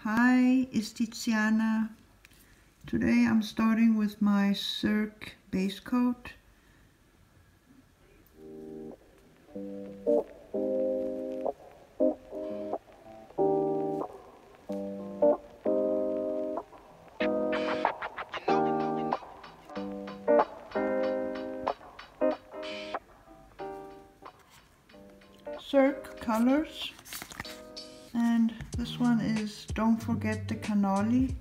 Hi, it's Tiziana. Today I'm starting with my Cirque base coat. Cirque colors and this one is Don't Forget the Cannoli.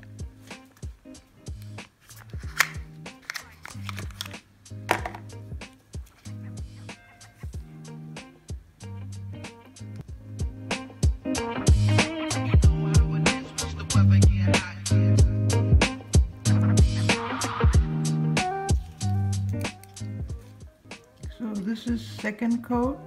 So this is second coat.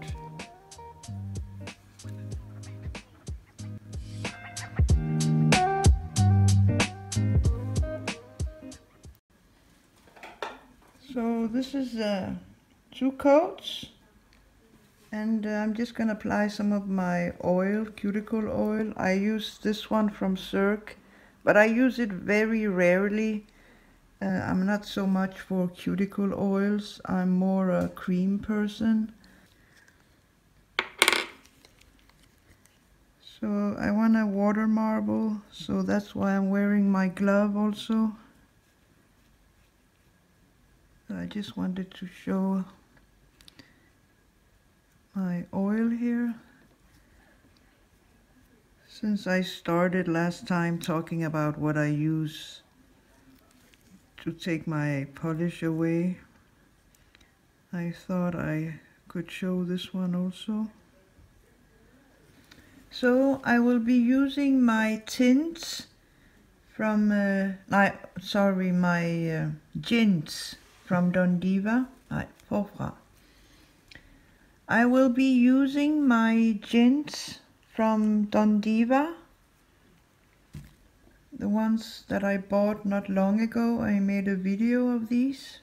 This is uh, two coats and uh, I'm just gonna apply some of my oil, cuticle oil. I use this one from Cirque, but I use it very rarely. Uh, I'm not so much for cuticle oils. I'm more a cream person. So I want a water marble, so that's why I'm wearing my glove also. I just wanted to show my oil here. Since I started last time talking about what I use to take my polish away, I thought I could show this one also. So I will be using my tints from, uh, sorry, my uh, jints from Don Deeva. Nej, forfra. I will be using my jints from Don Deeva. The ones that I bought not long ago. I made a video of these.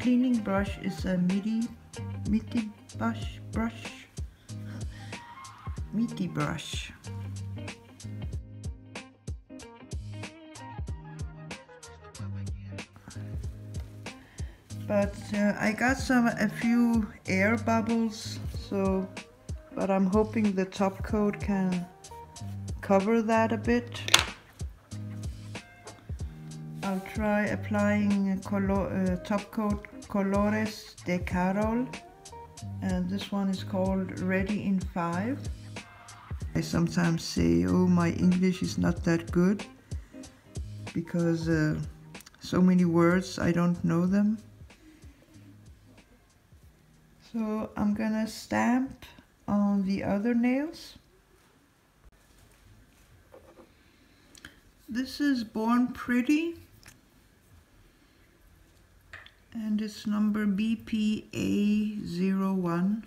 Cleaning brush is a MIDI MIDI brush brush MIDI brush. But uh, I got some a few air bubbles, so but I'm hoping the top coat can cover that a bit. I'll try applying color, uh, top coat Colores de Carol and this one is called Ready in 5. I sometimes say, oh my English is not that good because uh, so many words I don't know them. So I'm gonna stamp on the other nails. This is Born Pretty and it's number BPA01.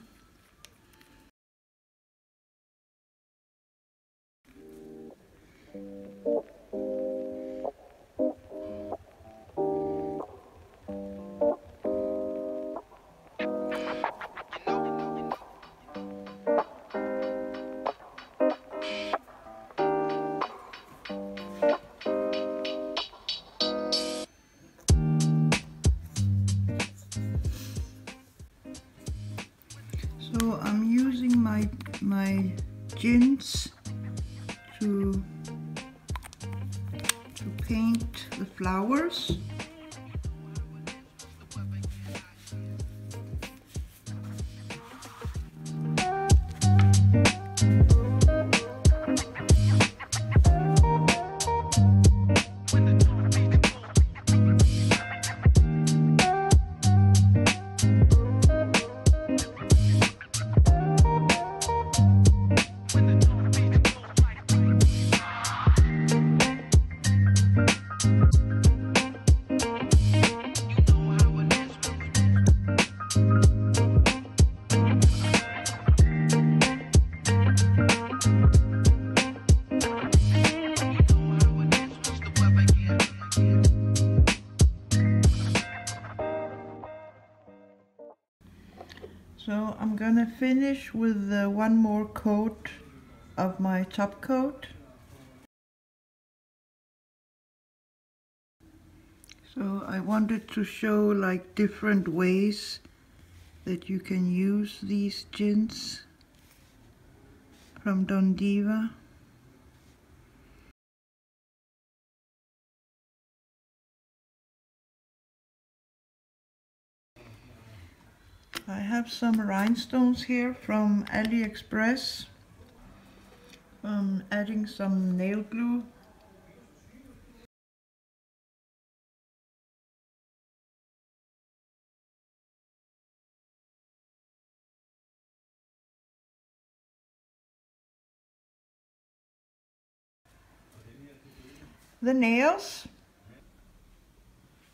My jints to to paint the flowers. So I'm gonna finish with uh, one more coat of my top coat. I wanted to show like different ways that you can use these jints from Don Deeva. I have some rhinestones here from AliExpress. I'm adding some nail glue. The nails,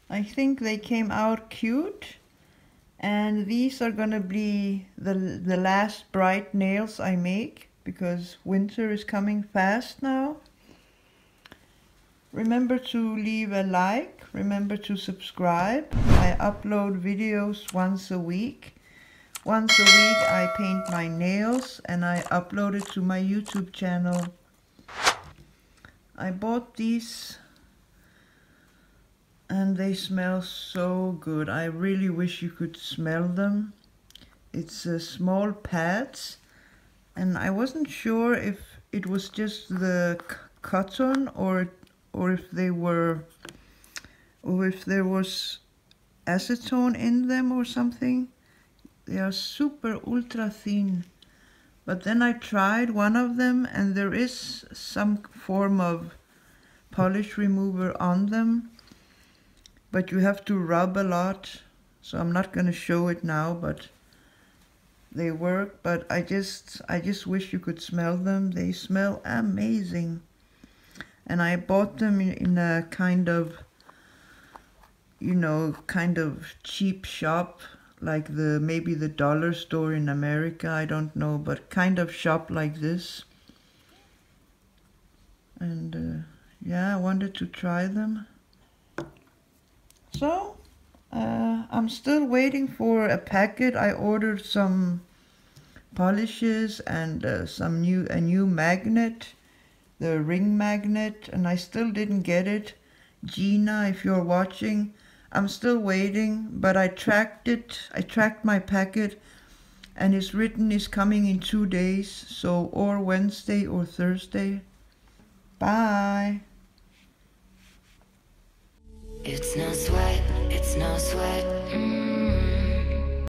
I think they came out cute and these are gonna be the, the last bright nails I make because winter is coming fast now. Remember to leave a like, remember to subscribe. I upload videos once a week. Once a week I paint my nails and I upload it to my YouTube channel. I bought these and they smell so good. I really wish you could smell them. It's uh, small pads and I wasn't sure if it was just the cotton or or if they were or if there was acetone in them or something. They are super ultra thin. But then I tried one of them and there is some form of polish remover on them. But you have to rub a lot so I'm not going to show it now but they work. But I just I just wish you could smell them. They smell amazing. And I bought them in, in a kind of you know kind of cheap shop like the maybe the dollar store in America I don't know but kind of shop like this and uh, yeah I wanted to try them so, uh, I'm still waiting for a packet. I ordered some polishes and uh, some new a new magnet, the ring magnet, and I still didn't get it. Gina, if you're watching, I'm still waiting, but I tracked it. I tracked my packet and it's written is coming in two days, so or Wednesday or Thursday. Bye. It's no sweat, it's no sweat. Mm.